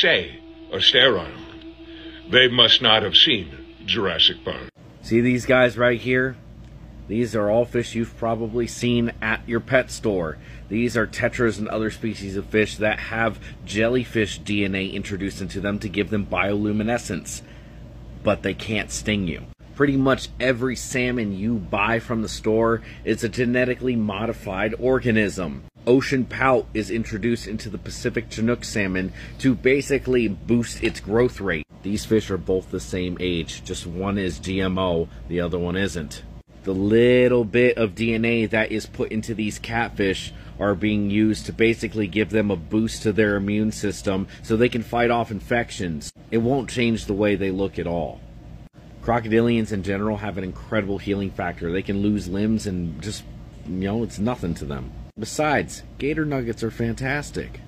say or stare on them. They must not have seen Jurassic Park. See these guys right here? These are all fish you've probably seen at your pet store. These are tetras and other species of fish that have jellyfish DNA introduced into them to give them bioluminescence, but they can't sting you. Pretty much every salmon you buy from the store is a genetically modified organism. Ocean pout is introduced into the Pacific Chinook salmon to basically boost its growth rate. These fish are both the same age, just one is GMO, the other one isn't the little bit of DNA that is put into these catfish are being used to basically give them a boost to their immune system so they can fight off infections. It won't change the way they look at all. Crocodilians in general have an incredible healing factor. They can lose limbs and just, you know, it's nothing to them. Besides, gator nuggets are fantastic.